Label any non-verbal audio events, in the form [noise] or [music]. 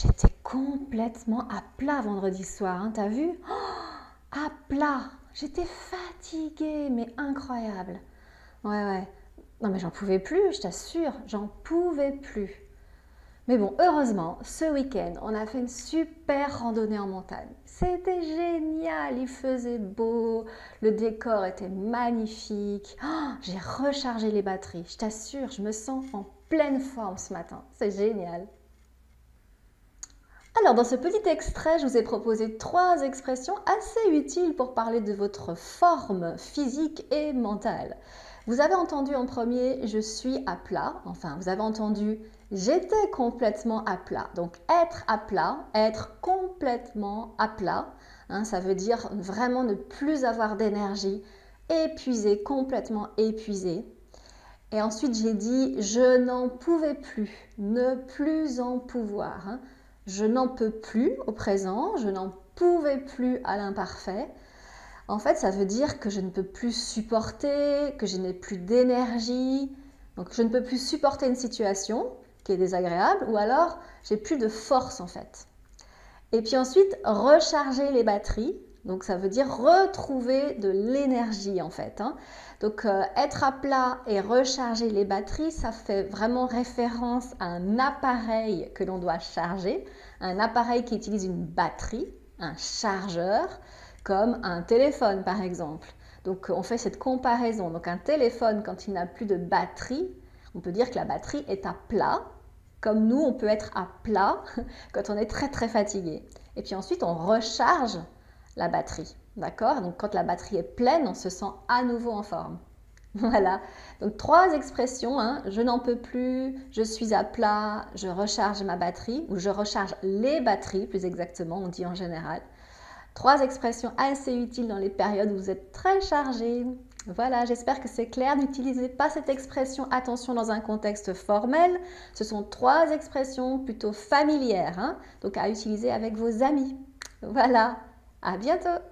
J'étais complètement à plat vendredi soir, hein, t'as vu? Oh, À plat J'étais fatiguée, mais incroyable. Ouais, ouais. Non, mais j'en pouvais plus, je t'assure, j'en pouvais plus. Mais bon, heureusement, ce week-end, on a fait une super randonnée en montagne. C'était génial, il faisait beau, le décor était magnifique. Oh, j'ai rechargé les batteries, je t'assure, je me sens en pleine forme ce matin. C'est génial. Alors, dans ce petit extrait, je vous ai proposé trois expressions assez utiles pour parler de votre forme physique et mentale. Vous avez entendu en premier je suis à plat, enfin vous avez entendu j'étais complètement à plat. Donc être à plat, être complètement à plat, hein, ça veut dire vraiment ne plus avoir d'énergie, épuisé, complètement épuisé. Et ensuite j'ai dit je n'en pouvais plus, ne plus en pouvoir. Hein. Je n'en peux plus au présent, je n'en pouvais plus à l'imparfait. En fait, ça veut dire que je ne peux plus supporter, que je n'ai plus d'énergie, donc je ne peux plus supporter une situation qui est désagréable, ou alors j'ai plus de force en fait. Et puis ensuite, recharger les batteries, donc ça veut dire retrouver de l'énergie en fait. Hein. Donc euh, être à plat et recharger les batteries, ça fait vraiment référence à un appareil que l'on doit charger, un appareil qui utilise une batterie, un chargeur comme un téléphone par exemple. Donc on fait cette comparaison. Donc un téléphone, quand il n'a plus de batterie, on peut dire que la batterie est à plat, comme nous, on peut être à plat [laughs] quand on est très très fatigué. Et puis ensuite, on recharge la batterie. D'accord? Donc quand la batterie est pleine, on se sent à nouveau en forme. [laughs] Voilà. Donc trois expressions. Hein. Je n'en peux plus, je suis à plat, je recharge ma batterie, ou je recharge les batteries, plus exactement, on dit en général. Trois expressions assez utiles dans les périodes où vous êtes très chargé. Voilà, j'espère que c'est clair. N'utilisez pas cette expression attention dans un contexte formel. Ce sont trois expressions plutôt familières, hein, donc à utiliser avec vos amis. Voilà, à bientôt